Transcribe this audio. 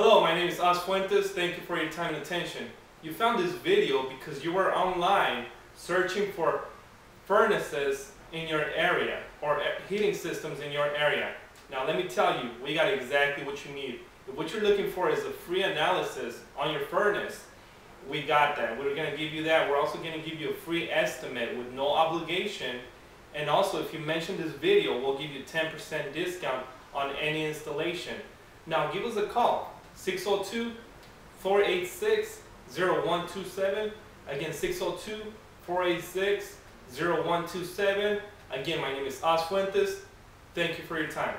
Hello, my name is Os Fuentes. Thank you for your time and attention. You found this video because you were online searching for furnaces in your area or heating systems in your area. Now let me tell you, we got exactly what you need. If what you're looking for is a free analysis on your furnace, we got that. We're going to give you that. We're also going to give you a free estimate with no obligation. And also, if you mention this video, we'll give you 10% discount on any installation. Now, give us a call, 602-486-0127. Again, 602-486-0127. Again, my name is Os Fuentes. Thank you for your time.